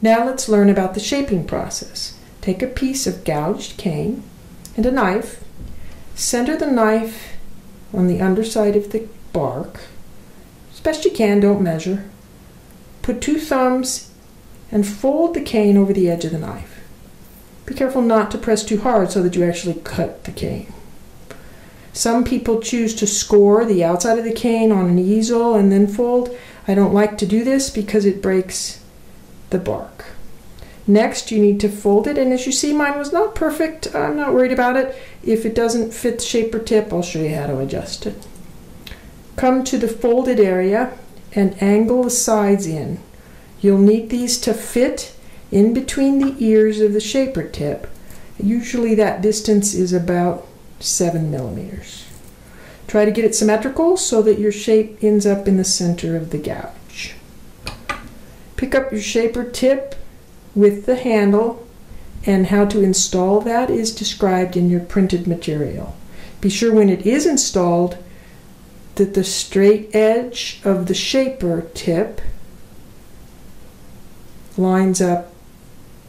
Now let's learn about the shaping process. Take a piece of gouged cane and a knife. Center the knife on the underside of the bark. As best you can, don't measure. Put two thumbs and fold the cane over the edge of the knife. Be careful not to press too hard so that you actually cut the cane. Some people choose to score the outside of the cane on an easel and then fold. I don't like to do this because it breaks the bark. Next, you need to fold it, and as you see, mine was not perfect. I'm not worried about it. If it doesn't fit the shaper tip, I'll show you how to adjust it. Come to the folded area and angle the sides in. You'll need these to fit in between the ears of the shaper tip. Usually that distance is about 7 millimeters. Try to get it symmetrical so that your shape ends up in the center of the gouge. Pick up your shaper tip with the handle and how to install that is described in your printed material. Be sure when it is installed that the straight edge of the shaper tip lines up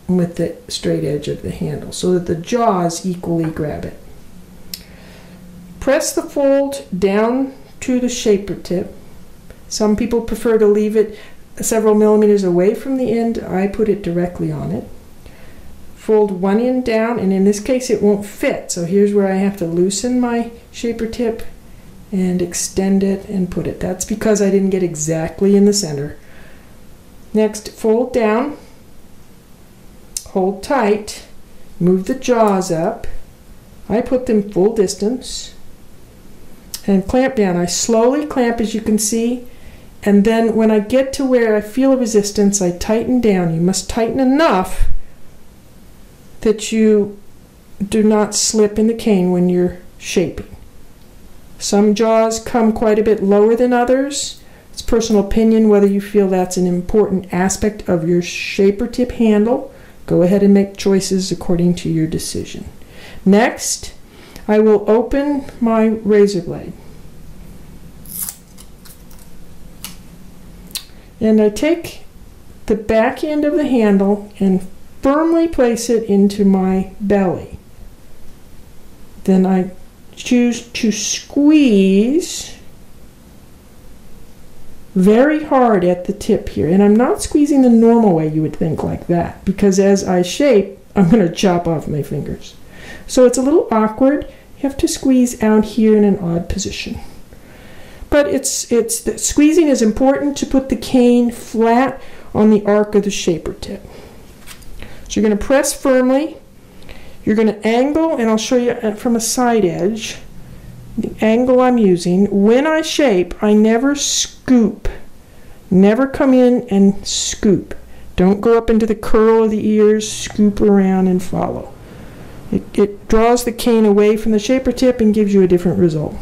with the straight edge of the handle so that the jaws equally grab it. Press the fold down to the shaper tip. Some people prefer to leave it several millimeters away from the end. I put it directly on it. Fold one end down, and in this case it won't fit, so here's where I have to loosen my shaper tip and extend it and put it. That's because I didn't get exactly in the center. Next, fold down, hold tight, move the jaws up. I put them full distance and clamp down. I slowly clamp as you can see and then when I get to where I feel a resistance, I tighten down. You must tighten enough that you do not slip in the cane when you're shaping. Some jaws come quite a bit lower than others. It's personal opinion whether you feel that's an important aspect of your shaper tip handle. Go ahead and make choices according to your decision. Next, I will open my razor blade. And I take the back end of the handle and firmly place it into my belly. Then I choose to squeeze very hard at the tip here. And I'm not squeezing the normal way you would think like that because as I shape, I'm going to chop off my fingers. So it's a little awkward. You have to squeeze out here in an odd position but it's it's the squeezing is important to put the cane flat on the arc of the shaper tip. So you're going to press firmly. You're going to angle, and I'll show you uh, from a side edge the angle I'm using. When I shape, I never scoop. Never come in and scoop. Don't go up into the curl of the ears, scoop around and follow. It, it draws the cane away from the shaper tip and gives you a different result.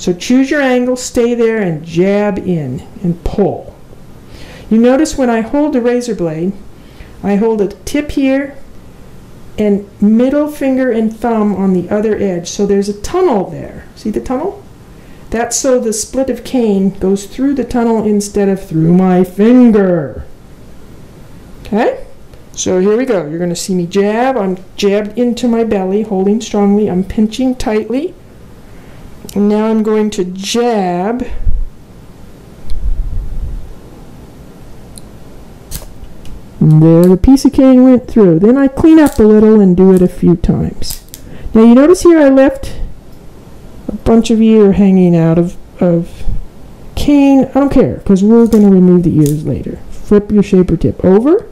So choose your angle, stay there, and jab in and pull. You notice when I hold the razor blade, I hold a tip here and middle finger and thumb on the other edge. So there's a tunnel there. See the tunnel? That's so the split of cane goes through the tunnel instead of through my finger. Okay? So here we go. You're going to see me jab. I'm jabbed into my belly, holding strongly. I'm pinching tightly. And now I'm going to jab. There the piece of cane went through. Then I clean up a little and do it a few times. Now you notice here I left a bunch of ear hanging out of, of cane. I don't care because we're going to remove the ears later. Flip your shaper tip over.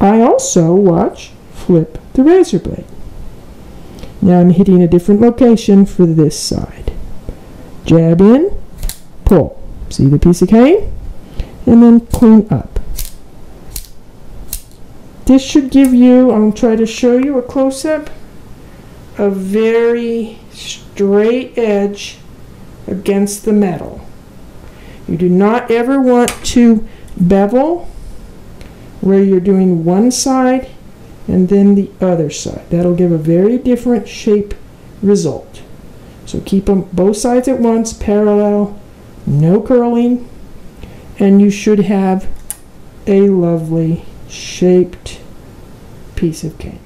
I also, watch, flip the razor blade. Now I'm hitting a different location for this side. Jab in, pull. See the piece of cane? And then clean up. This should give you, I'll try to show you a close-up, a very straight edge against the metal. You do not ever want to bevel where you're doing one side and then the other side. That'll give a very different shape result. So keep them both sides at once, parallel, no curling, and you should have a lovely shaped piece of cane.